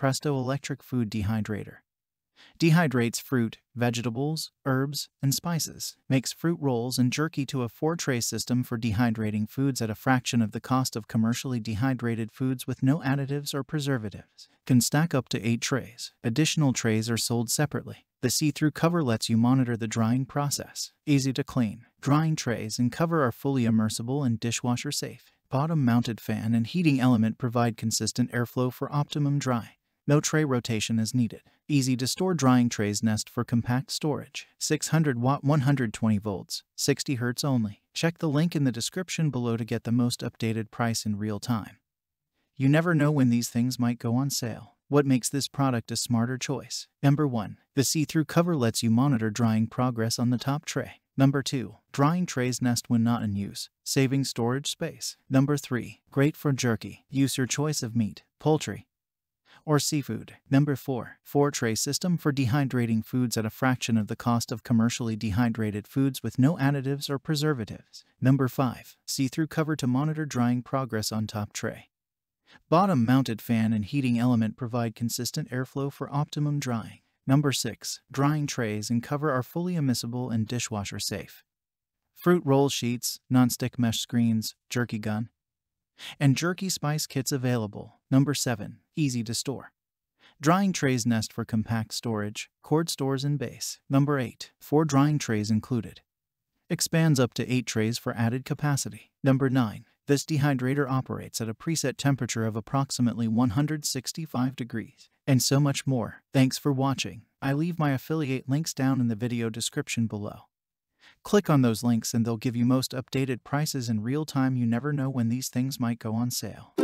Presto Electric Food Dehydrator. Dehydrates fruit, vegetables, herbs, and spices. Makes fruit rolls and jerky to a four tray system for dehydrating foods at a fraction of the cost of commercially dehydrated foods with no additives or preservatives. Can stack up to eight trays. Additional trays are sold separately. The see through cover lets you monitor the drying process. Easy to clean. Drying trays and cover are fully immersible and dishwasher safe. Bottom mounted fan and heating element provide consistent airflow for optimum dry. No tray rotation is needed. Easy to store drying trays nest for compact storage. 600 watt 120 volts, 60 Hz only. Check the link in the description below to get the most updated price in real time. You never know when these things might go on sale. What makes this product a smarter choice? Number 1. The see-through cover lets you monitor drying progress on the top tray. Number 2. Drying trays nest when not in use, saving storage space. Number 3. Great for jerky. Use your choice of meat, poultry, or seafood. Number 4. 4 tray system for dehydrating foods at a fraction of the cost of commercially dehydrated foods with no additives or preservatives. Number 5. See-through cover to monitor drying progress on top tray. Bottom mounted fan and heating element provide consistent airflow for optimum drying. Number 6. Drying trays and cover are fully immersible and dishwasher safe. Fruit roll sheets, non-stick mesh screens, jerky gun, and jerky spice kits available. Number 7. Easy to store. Drying trays nest for compact storage, cord stores in base. Number 8. 4 drying trays included. Expands up to 8 trays for added capacity. Number 9. This dehydrator operates at a preset temperature of approximately 165 degrees. And so much more. Thanks for watching. I leave my affiliate links down in the video description below. Click on those links and they'll give you most updated prices in real time. You never know when these things might go on sale.